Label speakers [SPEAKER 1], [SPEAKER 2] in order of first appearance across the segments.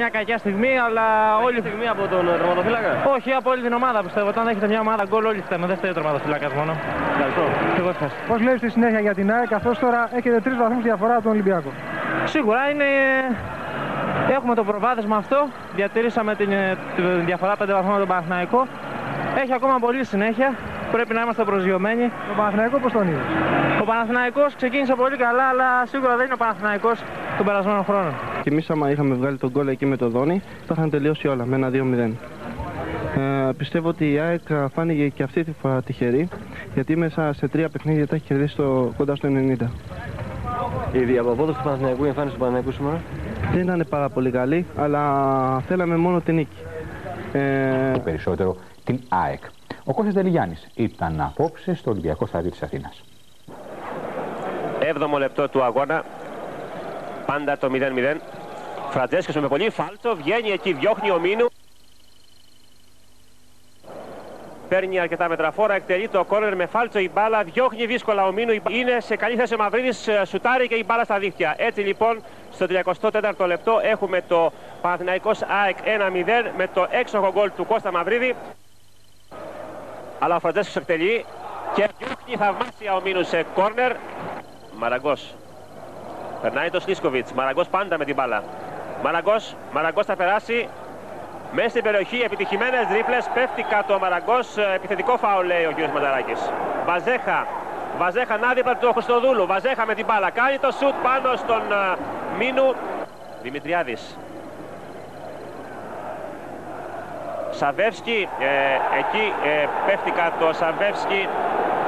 [SPEAKER 1] Μια κακιά στιγμή, αλλά
[SPEAKER 2] Όλη στιγμή από τον τερματοφύλακα;
[SPEAKER 1] Όχι, από όλη την ομάδα πιστεύω. Όταν έχετε μια ομάδα γκολ, όλοι φταίμε. Δεν φταίει ο τερματοφύλακας μόνο.
[SPEAKER 2] Ευχαριστώ.
[SPEAKER 1] Εγώ ευχαριστώ.
[SPEAKER 3] Πώς βλέπεις τη συνέχεια για την ΑΕΚ, καθώς τώρα έχετε τρεις βαθμούς διαφορά από τον Ολυμπιακό;
[SPEAKER 1] Σίγουρα είναι. Έχουμε το προβάδισμα αυτό. Διατηρήσαμε την, ε, τη διαφορά 5 βαθμών με τον Παναθηναϊκό. Έχει ακόμα πολύ συνέχεια. Πρέπει να είμαστε προσγειωμένοι.
[SPEAKER 3] Το Παναθηναϊκός πώς τον είδες;
[SPEAKER 1] Ο Παναθηναϊκός ξεκίνησε πολύ καλά, αλλά σίγουρα δεν είναι ο Παναθηναϊκός των περασμένων χρόνων.
[SPEAKER 4] Και εμεί, άμα είχαμε βγάλει τον γκολ εκεί με τον Δόνη, θα είχαν τελειώσει όλα με ένα 2-0. Ε, πιστεύω ότι η ΑΕΚ φάνηκε και αυτή τη φορά τυχερή, γιατί μέσα σε τρία παιχνίδια τα έχει κερδίσει το, κοντά στο 90.
[SPEAKER 2] Η διαπαπόδοση του Παναθηναϊκού, η εμφάνιση του Παναθηναϊκού σήμερα;
[SPEAKER 4] Δεν ήταν πάρα πολύ καλή, αλλά θέλαμε μόνο την νίκη. Ε,
[SPEAKER 5] Το περισσότερο την ΑΕΚ. Ο Κώστας Δελιγιάννης ήταν απόψε στο Ολυμπιακό Σταδίο της Αθήνας.
[SPEAKER 6] 7ο λεπτό του αγώνα. Πάντα το 0-0. Φραντζέσκος με πολύ φάλτσο. Βγαίνει εκεί, διώχνει ο Μίνου. Παίρνει αρκετά μετραφόρα, εκτελεί το κόρνερ με φάλτσο η μπάλα, διώχνει δύσκολα ο Μίνου. Είναι σε καλή θέση ο Μαυρίδης, ε, σουτάρει και η μπάλα στα δίχτυα. Έτσι λοιπόν στο 34ο λεπτό έχουμε το Παναθηναϊκός ΑΕΚ 1-0 με το έξοχο γκολ του Κώστα Μαυρίδη. Αλλά ο Φραντζέσκος εκτελεί και διώχνει θαυμάσια ο Μίνου σε κόρνερ. Μαραγκός. Περνάει το Σλίσκοβιτς. Μαραγκός πάντα με την μπάλα. Μαραγκός, Μαραγκός θα περάσει. Μέσα στην περιοχή επιτυχημένες δρίπλες. Πέφτει κάτω ο Μαραγκός. Ε, Επιθετικό φάουλ λέει ο κ. Μανταράκης. Βαζέχα. Βαζέχα να δίπλα του Χριστοδούλου. Βαζέχα με την μπάλα. Κάνει το σουτ πάνω στον ε, Μίνου. Δημητριάδης. Σαβεύσκι, ε, εκεί ε, πέφτει κάτω ο Σαβεύσκι.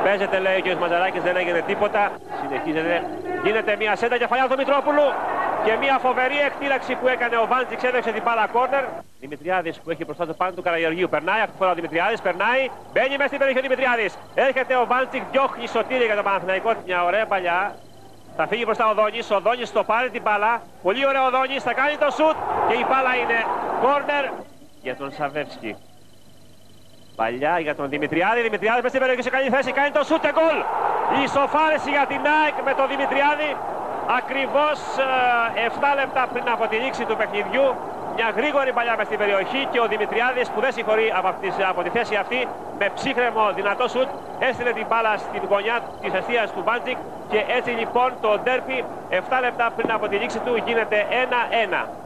[SPEAKER 6] Παίζεται λέει ο κ. Μαζαράκης, δεν έγινε τίποτα. Συνεχίζεται. Γίνεται μια σέντα κεφαλιά του Μητρόπουλου. Και μια φοβερή εκτήραξη που έκανε ο Βάντζιξ έδεξε την μπάλα κόρνερ. Δημητριάδης που έχει μπροστά του πάνω του Καραγεωργίου. Περνάει αυτή τη φορά ο Δημητριάδης, περνάει. Μπαίνει μέσα στην περιοχή ο Δημητριάδης. Έρχεται ο Βάντζιξ, διώχνει σωτήρια για τον Παναθηναϊκό. Μια ωραία παλιά. Θα φύγει μπροστά ο Δόνης, ο Δόνης το πάρει την μπάλα. Πολύ ωραίο ο Δόνης, θα κάνει το σουτ και η μπάλα είναι κόρνερ για τον Σαβεύσκι. Παλιά για τον Δημητριάδη. Δημητριάδη μέσα στην περιοχή σε καλή θέση. Κάνει το σούτε γκολ. Η ισοφάρεση για την ΑΕΚ με τον Δημητριάδη. Ακριβώς ε, 7 λεπτά πριν από τη λήξη του παιχνιδιού. Μια γρήγορη παλιά μες στην περιοχή και ο Δημητριάδης που δεν συγχωρεί από, αυτής, από τη θέση αυτή με ψύχρεμο δυνατό σουτ έστειλε την μπάλα στην γωνιά της αιστείας του Μπάντζικ και έτσι λοιπόν το ντέρπι 7 λεπτά πριν από τη λήξη του γίνεται 1-1.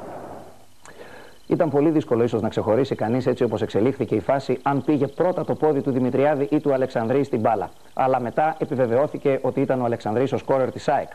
[SPEAKER 7] Ήταν πολύ δύσκολο ίσως να ξεχωρίσει κανείς έτσι όπως εξελίχθηκε η φάση, αν πήγε πρώτα το πόδι του Δημητριάδη ή του Αλεξανδρή στην μπάλα. Αλλά μετά επιβεβαιώθηκε ότι ήταν ο Αλεξανδρής ο σκόρερ της ΑΕΚ.